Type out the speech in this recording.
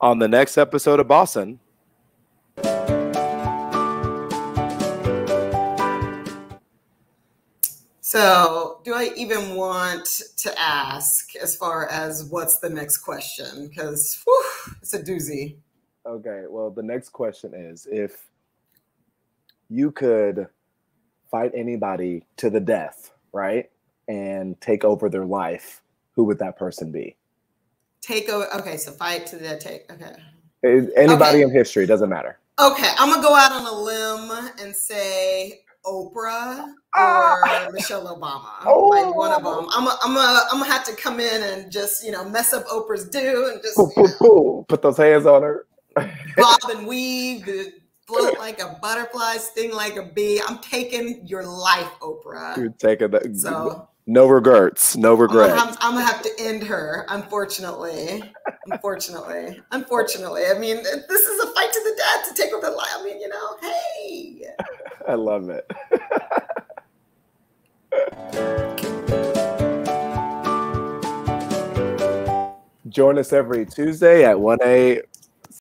on the next episode of Boss'N. So, do I even want to ask as far as what's the next question? Because it's a doozy. Okay, well, the next question is if you could fight anybody to the death, right? And take over their life, who would that person be? Take over. Okay, so fight to the take. Okay. Anybody Okay. in history, doesn't matter. Okay, I'm gonna go out on a limb and say Oprah or Ah. Michelle Obama. Oh. Like one of them. I'm gonna I'm gonna I'm gonna have to come in and just you know mess up Oprah's do and just. Put those hands on her. bob and weave, float like a butterfly, sting like a bee. I'm taking your life, Oprah. You're taking that. So No regrets. No oh, I'm gonna, regrets. have, I'm gonna have to end her, unfortunately. Unfortunately. Unfortunately. I mean, this is a fight to the death to take over the life. I mean, you know, hey. I love it. Join us every Tuesday at 1 a